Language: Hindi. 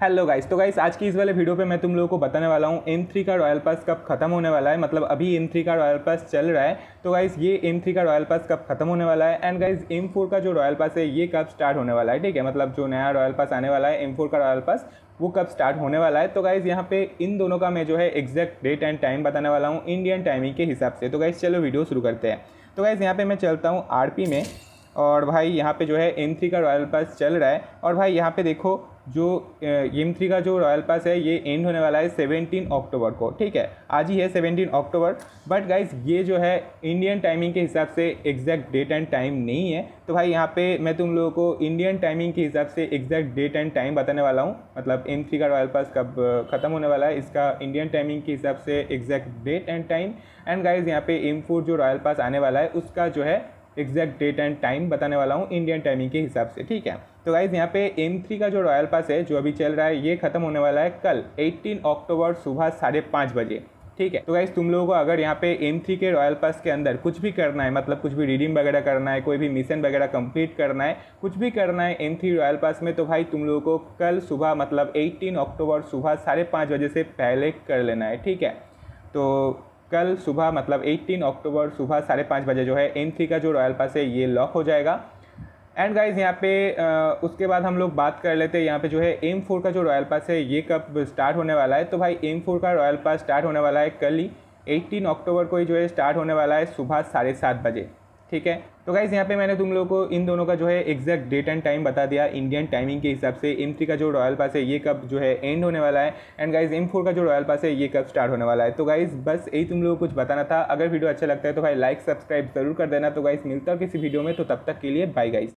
हेलो गाइस तो गाइस आज की इस वाले वीडियो पे मैं तुम लोगों को बताने वाला हूँ एम थ्री का रॉयल पास कब खत्म होने वाला है। मतलब अभी एम थ्री का रॉयल पास चल रहा है। तो गाइस ये एम थ्री का रॉयल पास कब खत्म होने वाला है? एंड गाइस एम फोर का जो रॉयल पास है, ये कब स्टार्ट होने वाला है? ठीक है? मतलब जो नया रॉयल पास आने वाला है एम फोर का रॉयल पास वो कब स्टार्ट होने वाला है? तो गाइज़ यहाँ पे इन दोनों का मैं जो है एग्जैक्ट डेट एंड टाइम बताने वाला हूँ इंडियन टाइमिंग के हिसाब से। तो गाइज़ चलो वीडियो शुरू करते हैं। तो गाइज़ यहाँ पे मैं चलता हूँ आर में। और भाई यहाँ पे जो है एम थ्री का रॉयल पास चल रहा है। और भाई यहाँ पे देखो, जो एम थ्री का जो रॉयल पास है, ये एंड होने वाला है सेवनटीन अक्टूबर को, ठीक है? आज ही है सेवनटीन अक्टूबर बट गाइज़ ये जो है इंडियन टाइमिंग के हिसाब से एग्जैक्ट डेट एंड टाइम नहीं है। तो भाई यहाँ पे मैं तुम लोगों को इंडियन टाइमिंग के हिसाब से एग्जैक्ट डेट एंड टाइम बताने वाला हूँ। मतलब एम थ्री का रॉयल पास कब ख़त्म होने वाला है, इसका इंडियन टाइमिंग के हिसाब से exact date and time and guys यहाँ पे एम फोर जो रॉयल पास आने वाला है, उसका जो है एग्जैक्ट डेट एंड टाइम बताने वाला हूँ इंडियन टाइमिंग के हिसाब से, ठीक है? तो गाइज़ यहाँ पे एम थ्री का जो रॉयल पास है, जो अभी चल रहा है, ये खत्म होने वाला है कल 18 अक्टूबर सुबह साढ़े पाँच बजे, ठीक है? तो गाइज़ तुम लोगों को अगर यहाँ पे एम थ्री के रॉयल पास के अंदर कुछ भी करना है मतलब कुछ भी रीडिंग वगैरह करना है, कोई भी मिशन वगैरह कंप्लीट करना है, कुछ भी करना है एम थ्री रॉयल पास में तो भाई तुम लोगों को कल सुबह मतलब 18 अक्टूबर सुबह साढ़े पाँच बजे से पहले कर लेना है, ठीक है? तो कल सुबह मतलब 18 अक्टूबर सुबह साढ़े पाँच बजे जो है एम थ्री का जो रॉयल पास है ये लॉक हो जाएगा। एंड गाइज़ यहाँ पे आ, उसके बाद हम लोग बात कर लेते हैं यहाँ पे जो है एम फोर का जो रॉयल पास है ये कब स्टार्ट होने वाला है? तो भाई एम फोर का रॉयल पास स्टार्ट होने वाला है कल ही। 18 अक्टूबर को ही जो है स्टार्ट होने वाला है सुबह साढ़े सात बजे। ठीक है? तो गाइज़ यहाँ पे मैंने तुम लोगों को इन दोनों का जो है एग्जैक्ट डेट एंड टाइम बता दिया इंडियन टाइमिंग के हिसाब से। एम का जो रॉयल पास है, ये कब जो है एंड होने वाला है। एंड गाइज़ एम का जो रॉयल पास है, ये कब स्टार्ट होने वाला है? तो गाइज़ बस यही तुम लोगों को कुछ बताना था। अगर वीडियो अच्छा लगता है तो भाई लाइक सब्सक्राइब ज़रूर कर देना। तो गाइज़ मिलता है किसी वीडियो में तो तब तक के लिए बाई गाइज़